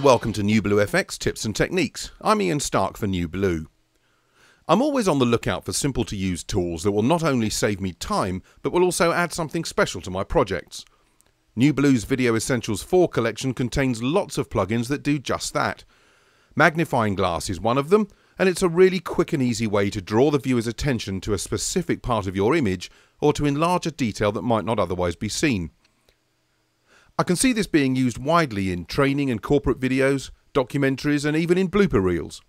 and welcome to NewBlueFX Tips and Techniques. I'm Ian Stark for NewBlue. I'm always on the lookout for simple to use tools that will not only save me time, but will also add something special to my projects. NewBlue's Video Essentials 4 collection contains lots of plugins that do just that. Magnifying glass is one of them, and it's a really quick and easy way to draw the viewer's attention to a specific part of your image or to enlarge a detail that might not otherwise be seen. I can see this being used widely in training and corporate videos, documentaries and even in blooper reels.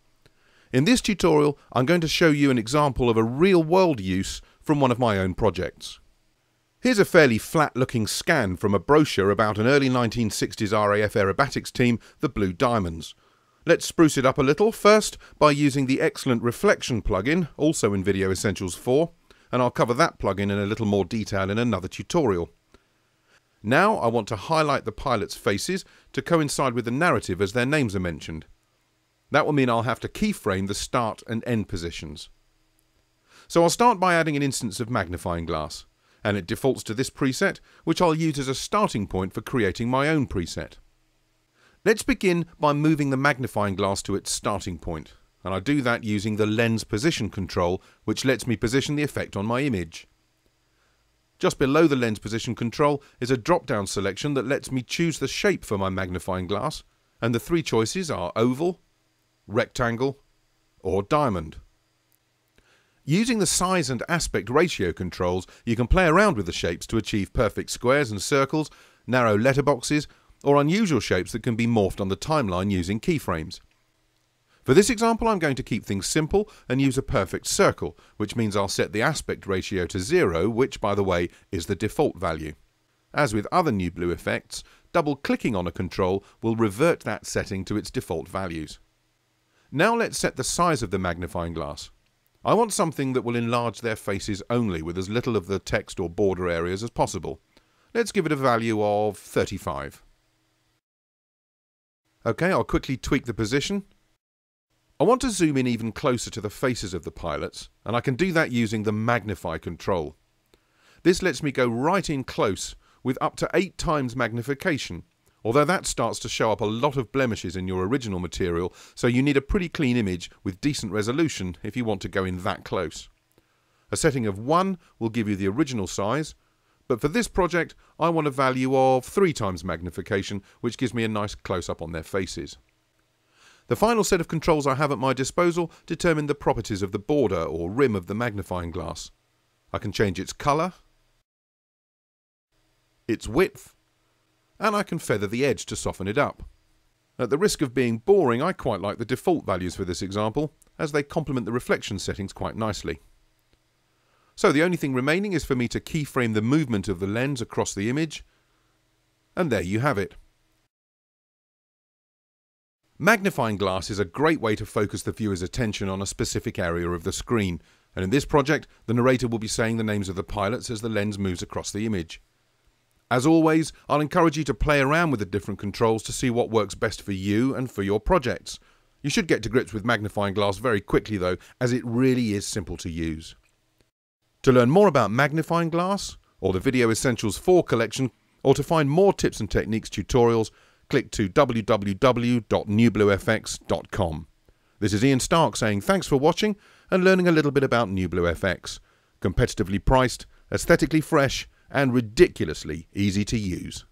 In this tutorial I'm going to show you an example of a real world use from one of my own projects. Here's a fairly flat looking scan from a brochure about an early 1960s RAF aerobatics team, the Blue Diamonds. Let's spruce it up a little first by using the excellent Reflection plugin, also in Video Essentials 4, and I'll cover that plugin in a little more detail in another tutorial. Now I want to highlight the pilots' faces to coincide with the narrative as their names are mentioned. That will mean I'll have to keyframe the start and end positions. So I'll start by adding an instance of magnifying glass, and it defaults to this preset, which I'll use as a starting point for creating my own preset. Let's begin by moving the magnifying glass to its starting point, and I do that using the lens position control, which lets me position the effect on my image. Just below the lens position control is a drop-down selection that lets me choose the shape for my magnifying glass, and the three choices are oval, rectangle or diamond. Using the size and aspect ratio controls, you can play around with the shapes to achieve perfect squares and circles, narrow letterboxes, or unusual shapes that can be morphed on the timeline using keyframes. For this example I'm going to keep things simple and use a perfect circle, which means I'll set the aspect ratio to 0, which by the way is the default value. As with other NewBlue effects, double clicking on a control will revert that setting to its default values. Now let's set the size of the magnifying glass. I want something that will enlarge their faces only with as little of the text or border areas as possible. Let's give it a value of 35. OK, I'll quickly tweak the position I want to zoom in even closer to the faces of the pilots, and I can do that using the magnify control. This lets me go right in close with up to 8 times magnification, although that starts to show up a lot of blemishes in your original material, so you need a pretty clean image with decent resolution if you want to go in that close. A setting of 1 will give you the original size, but for this project I want a value of 3 times magnification, which gives me a nice close-up on their faces. The final set of controls I have at my disposal determine the properties of the border or rim of the magnifying glass. I can change its colour, its width, and I can feather the edge to soften it up. At the risk of being boring, I quite like the default values for this example, as they complement the reflection settings quite nicely. So the only thing remaining is for me to keyframe the movement of the lens across the image, and there you have it. Magnifying glass is a great way to focus the viewer's attention on a specific area of the screen, and in this project the narrator will be saying the names of the pilots as the lens moves across the image. As always, I'll encourage you to play around with the different controls to see what works best for you and for your projects. You should get to grips with magnifying glass very quickly though, as it really is simple to use. To learn more about magnifying glass, or the Video Essentials 4 collection, or to find more tips and techniques tutorials, click to www.newbluefx.com. This is Ian Stark saying thanks for watching and learning a little bit about NewBlueFX. Competitively priced, aesthetically fresh, and ridiculously easy to use.